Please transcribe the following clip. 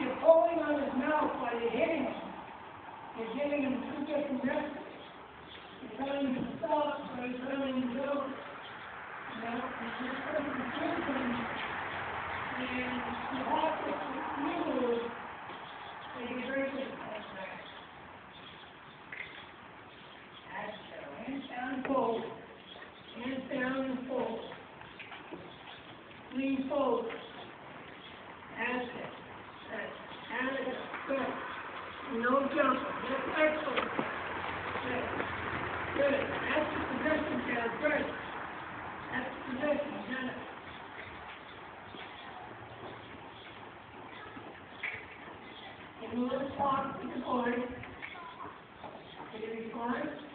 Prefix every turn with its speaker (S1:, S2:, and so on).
S1: you're pulling on his mouth while you're hitting him, you're giving him two different messages. You're telling him to stop, or you're telling him to go. You know, you just put him in prison, and you have to move, and you're very. That's hands down forward. Hands down and forward. Lean forward. That's it. That's, that's it. Good. No jumping. That's excellent. Good. That's the Sarah. Good. That's the position. Got it. Give me a little talk to the board. Did you?